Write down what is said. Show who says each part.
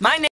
Speaker 1: My name